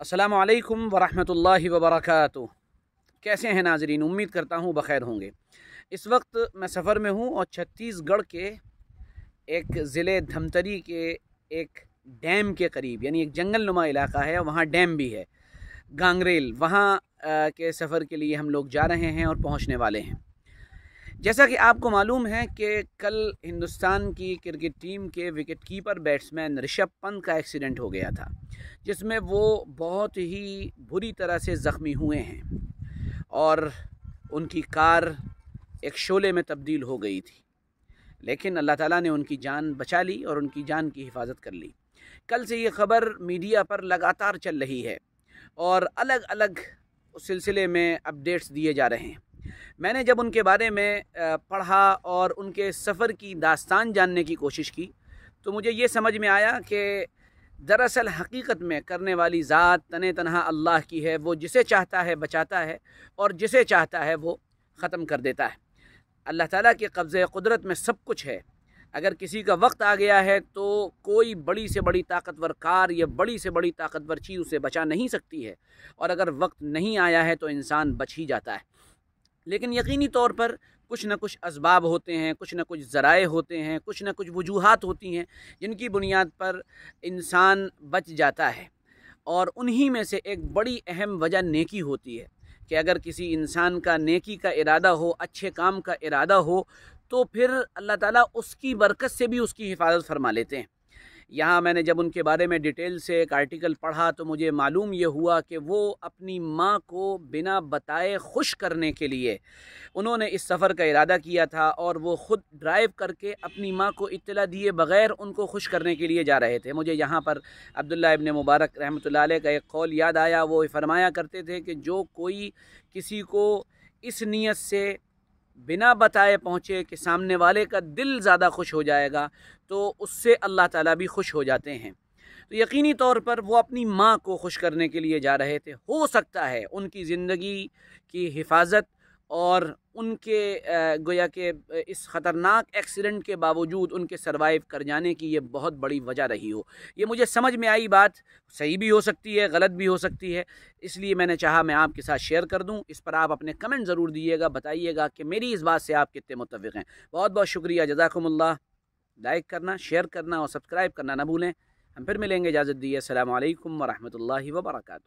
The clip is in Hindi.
असलकम वरहमल वबरक कैसे हैं नाजरीन? उम्मीद करता हूँ बखैर होंगे। इस वक्त मैं सफ़र में हूँ और छत्तीसगढ़ के एक ज़िले धमतरी के एक डैम के करीब, यानी एक जंगल नुमा इलाका है वहाँ डैम भी है। गांगरेल, वहाँ के सफ़र के लिए हम लोग जा रहे हैं और पहुँचने वाले हैं। जैसा कि आपको मालूम है कि कल हिंदुस्तान की क्रिकेट टीम के wicket keeper batsman Rishabh Pant का एक्सीडेंट हो गया था, जिसमें वो बहुत ही बुरी तरह से ज़ख्मी हुए हैं और उनकी कार एक शोले में तब्दील हो गई थी। लेकिन अल्लाह ताला ने उनकी जान बचा ली और उनकी जान की हिफाजत कर ली। कल से ये ख़बर मीडिया पर लगातार चल रही है और अलग अलग सिलसिले में अपडेट्स दिए जा रहे हैं। मैंने जब उनके बारे में पढ़ा और उनके सफ़र की दास्तान जानने की कोशिश की तो मुझे ये समझ में आया कि दरअसल हकीकत में करने वाली ज़ात तन तनहा अल्लाह की है, वो जिसे चाहता है, बचाता है और जिसे चाहता है, वो ख़त्म कर देता है। अल्लाह ताला के कब्ज़े कुदरत में सब कुछ है। अगर किसी का वक्त आ गया है तो कोई बड़ी से बड़ी ताकतवर कार या बड़ी से बड़ी ताकतवर चीज़ उसे बचा नहीं सकती है और अगर वक्त नहीं आया है तो इंसान बच ही जाता है। लेकिन यकीनी तौर पर कुछ ना कुछ इसबाब होते हैं, कुछ ना कुछ ज़राए होते हैं, कुछ ना कुछ वजूहत होती हैं जिनकी बुनियाद पर इंसान बच जाता है। और उन्हीं में से एक बड़ी अहम वजह नेकी होती है कि अगर किसी इंसान का नेकी का इरादा हो, अच्छे काम का इरादा हो तो फिर अल्लाह ताला उसकी बरकत से भी उसकी हिफाजत फरमा लेते हैं। यहाँ मैंने जब उनके बारे में डिटेल से एक आर्टिकल पढ़ा तो मुझे मालूम ये हुआ कि वो अपनी माँ को बिना बताए खुश करने के लिए उन्होंने इस सफ़र का इरादा किया था और वो ख़ुद ड्राइव करके अपनी माँ को इतला दिए बग़ैर उनको खुश करने के लिए जा रहे थे। मुझे यहाँ पर अब्दुल्ला इबन मुबारक रहमत का एक कौल याद आया। वो फरमाया करते थे कि जो कोई किसी को इस नीयत से बिना बताए पहुँचे कि सामने वाले का दिल ज़्यादा खुश हो जाएगा तो उससे अल्लाह ताला भी खुश हो जाते हैं। तो यकीनी तौर पर वो अपनी माँ को खुश करने के लिए जा रहे थे। हो सकता है उनकी ज़िंदगी की हिफाजत और उनके गोया के इस ख़तरनाक एक्सीडेंट के बावजूद उनके सरवाइव कर जाने की ये बहुत बड़ी वजह रही हो। ये मुझे समझ में आई बात, सही भी हो सकती है, गलत भी हो सकती है, इसलिए मैंने चाहा मैं आपके साथ शेयर कर दूँ। इस पर आप अपने कमेंट ज़रूर दिएगा, बताइएगा कि मेरी इस बात से आप कितने मुतफ़ हैं। बहुत बहुत शुक्रिया, जजाकुमुल्लाह। लाइक करना, शेयर करना और सब्सक्राइब करना ना भूलें। हम फिर मिलेंगे इजाज़त दी असल वरहमल वर्का